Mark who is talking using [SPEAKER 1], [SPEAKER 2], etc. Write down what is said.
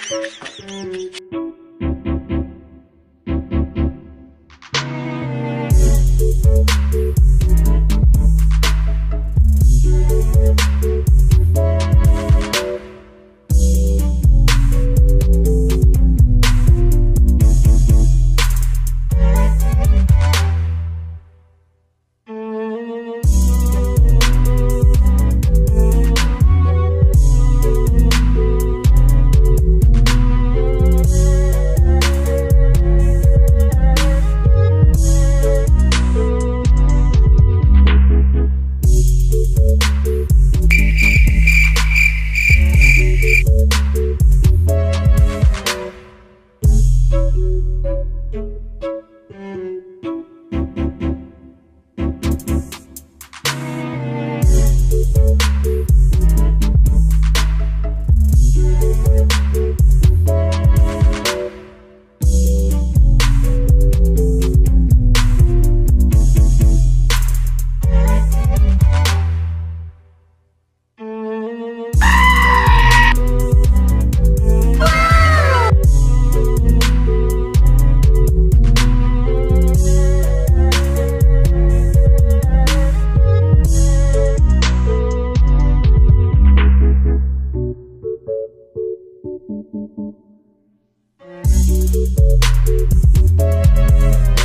[SPEAKER 1] Thank you. Thank